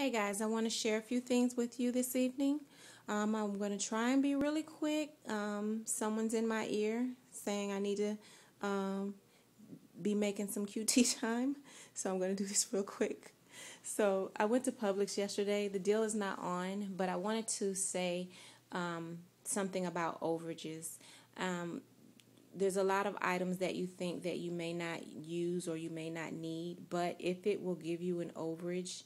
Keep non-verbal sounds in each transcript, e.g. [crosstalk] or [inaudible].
Hey guys, I want to share a few things with you this evening. Um, I'm going to try and be really quick. Um, someone's in my ear saying I need to um, be making some QT [laughs] time, so I'm going to do this real quick. So I went to Publix yesterday. The deal is not on, but I wanted to say um, something about overages. Um, there's a lot of items that you think that you may not use or you may not need, but if it will give you an overage,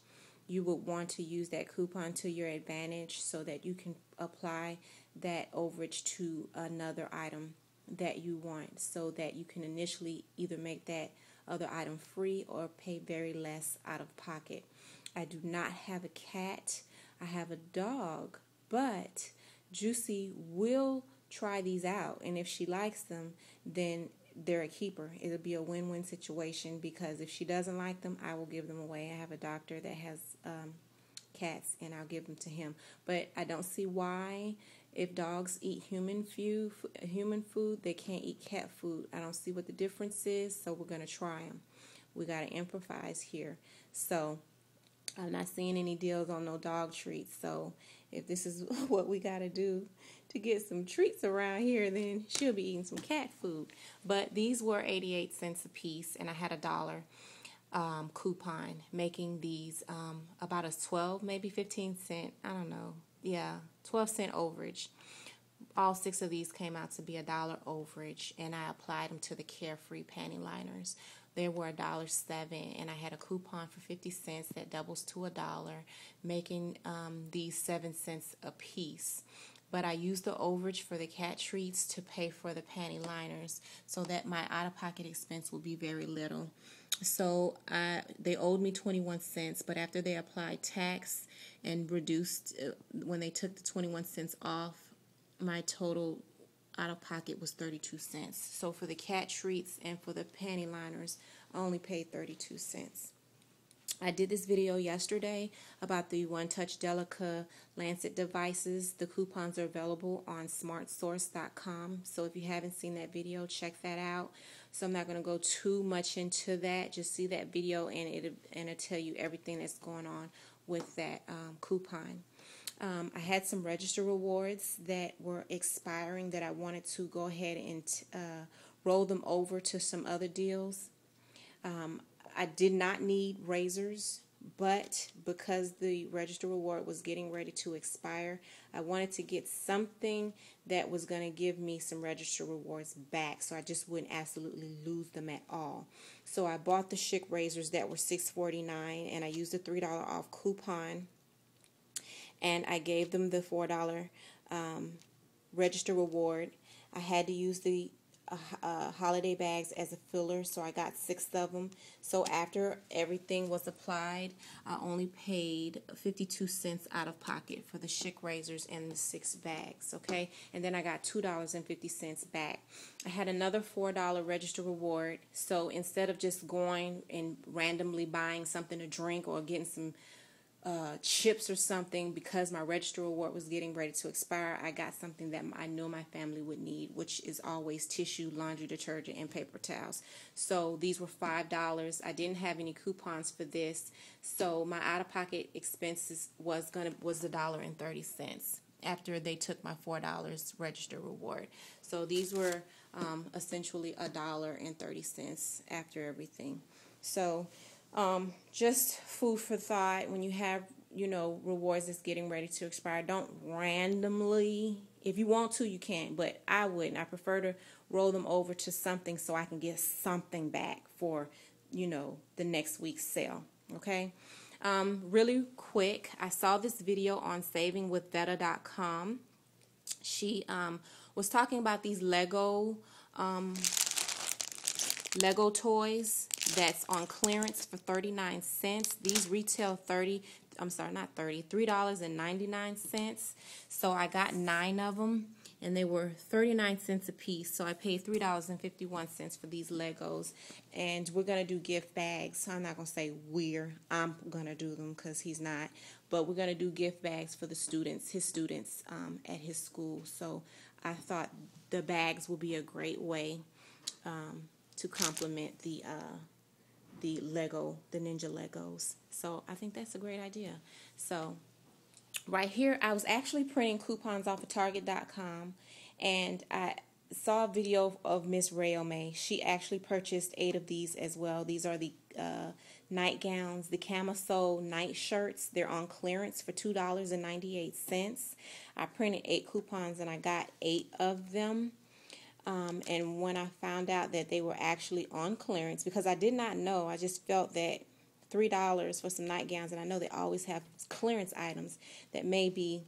you would want to use that coupon to your advantage so that you can apply that overage to another item that you want so that you can initially either make that other item free or pay very less out of pocket. I do not have a cat. I have a dog, but Juicy will try these out. And if she likes them, then they're a keeper. It'll be a win win situation because if she doesn't like them, I will give them away. I have a doctor that has um, cats and I'll give them to him. But I don't see why, if dogs eat human food, human food, they can't eat cat food. I don't see what the difference is, so we're going to try them. We got to improvise here. So, I'm not seeing any deals on no dog treats. So if this is [laughs] what we got to do to get some treats around here, then she'll be eating some cat food. But these were 88 cents a piece, and I had a dollar um, coupon making these um, about a 12, maybe 15 cent, I don't know, yeah, 12 cent overage. All six of these came out to be a dollar overage, and I applied them to the Carefree panty liners they were a dollar seven and i had a coupon for 50 cents that doubles to a dollar making um, these seven cents a piece but I used the overage for the cat treats to pay for the panty liners so that my out of pocket expense will be very little. So I, they owed me 21 cents, but after they applied tax and reduced, uh, when they took the 21 cents off, my total out of pocket was 32 cents. So for the cat treats and for the panty liners, I only paid 32 cents. I did this video yesterday about the One Touch Delica Lancet devices. The coupons are available on smartsource.com. So if you haven't seen that video, check that out. So I'm not going to go too much into that. Just see that video and it and it'll tell you everything that's going on with that um, coupon. Um, I had some register rewards that were expiring that I wanted to go ahead and uh, roll them over to some other deals. Um, I did not need razors, but because the register reward was getting ready to expire, I wanted to get something that was going to give me some register rewards back so I just wouldn't absolutely lose them at all. So I bought the Schick razors that were $6.49 and I used a $3 off coupon and I gave them the $4 um, register reward. I had to use the uh, uh, holiday bags as a filler, so I got six of them. So after everything was applied, I only paid 52 cents out of pocket for the Schick razors and the six bags, okay? And then I got $2.50 back. I had another $4 register reward, so instead of just going and randomly buying something to drink or getting some uh, chips or something because my register reward was getting ready to expire. I got something that I know my family would need, which is always tissue, laundry detergent, and paper towels. So these were five dollars. I didn't have any coupons for this, so my out-of-pocket expenses was gonna was a dollar and thirty cents after they took my four dollars register reward. So these were um, essentially a dollar and thirty cents after everything. So um, just food for thought when you have, you know, rewards that's getting ready to expire. Don't randomly, if you want to, you can, but I wouldn't. I prefer to roll them over to something so I can get something back for, you know, the next week's sale. Okay. Um, really quick, I saw this video on savingwithveta.com. She um, was talking about these Lego um, Lego toys that's on clearance for 39 cents. These retail 30 I'm sorry, not 30, $3.99. So I got 9 of them and they were 39 cents a piece. So I paid $3.51 for these Legos. And we're going to do gift bags. So I'm not going to say we're. I'm going to do them cuz he's not. But we're going to do gift bags for the students, his students um, at his school. So I thought the bags will be a great way um, to complement the uh, the Lego, the Ninja Legos. So I think that's a great idea. So right here, I was actually printing coupons off of Target.com, and I saw a video of Miss May. She actually purchased eight of these as well. These are the uh, nightgowns, the camisole night shirts. They're on clearance for $2.98. I printed eight coupons and I got eight of them. Um, and when I found out that they were actually on clearance, because I did not know, I just felt that three dollars for some nightgowns, and I know they always have clearance items that maybe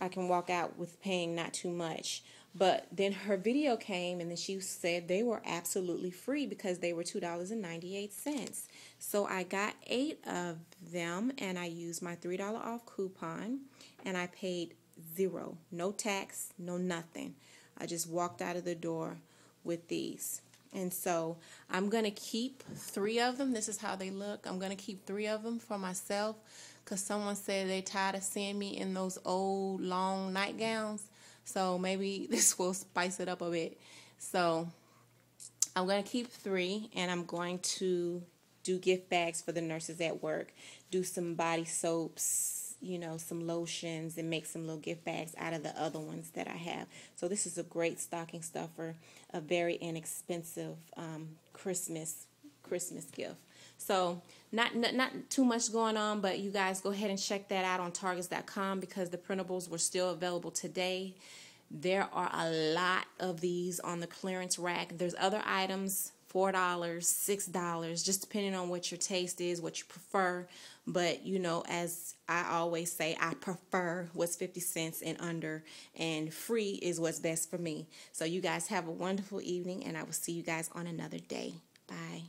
I can walk out with paying not too much. But then her video came, and then she said they were absolutely free because they were two dollars and ninety eight cents. So I got eight of them, and I used my three dollar off coupon, and I paid zero, no tax, no nothing. I just walked out of the door with these. And so I'm going to keep three of them. This is how they look. I'm going to keep three of them for myself because someone said they tired of seeing me in those old long nightgowns. So maybe [laughs] this will spice it up a bit. So I'm going to keep three and I'm going to do gift bags for the nurses at work, do some body soaps, you know, some lotions and make some little gift bags out of the other ones that I have. So this is a great stocking stuffer, a very inexpensive um, Christmas Christmas gift. So not, not not too much going on, but you guys go ahead and check that out on Targets.com because the printables were still available today. There are a lot of these on the clearance rack. There's other items $4, $6, just depending on what your taste is, what you prefer. But, you know, as I always say, I prefer what's 50 cents and under, and free is what's best for me. So, you guys have a wonderful evening, and I will see you guys on another day. Bye.